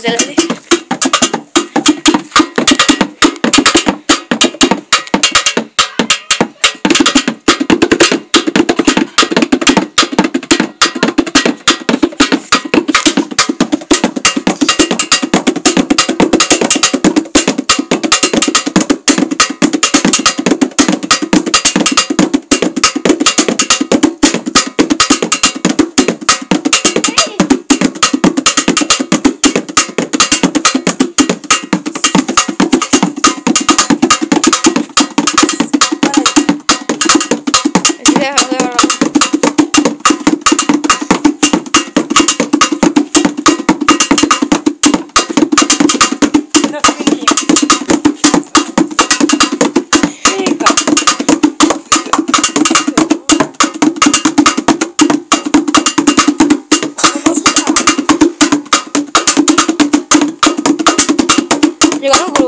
sociales. Chica. Llegaron al grupo.